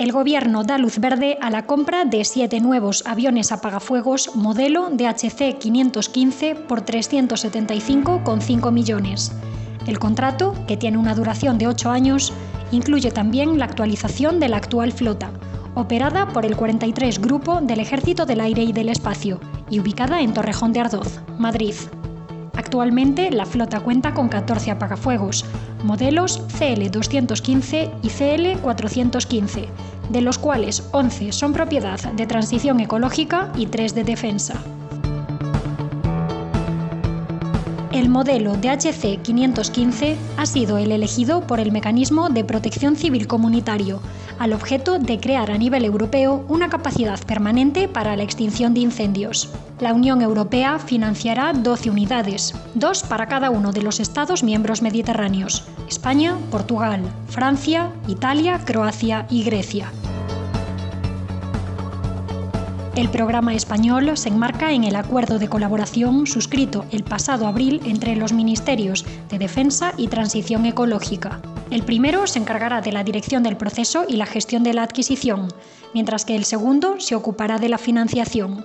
El gobierno da luz verde a la compra de siete nuevos aviones apagafuegos modelo DHC 515 por 375,5 millones. El contrato, que tiene una duración de ocho años, incluye también la actualización de la actual flota, operada por el 43 Grupo del Ejército del Aire y del Espacio y ubicada en Torrejón de Ardoz, Madrid. Actualmente la flota cuenta con 14 apagafuegos, modelos CL215 y CL415, de los cuales 11 son propiedad de transición ecológica y 3 de defensa. El modelo DHC 515 ha sido el elegido por el Mecanismo de Protección Civil Comunitario, al objeto de crear a nivel europeo una capacidad permanente para la extinción de incendios. La Unión Europea financiará 12 unidades, dos para cada uno de los Estados miembros mediterráneos, España, Portugal, Francia, Italia, Croacia y Grecia. El programa español se enmarca en el acuerdo de colaboración suscrito el pasado abril entre los Ministerios de Defensa y Transición Ecológica. El primero se encargará de la dirección del proceso y la gestión de la adquisición, mientras que el segundo se ocupará de la financiación.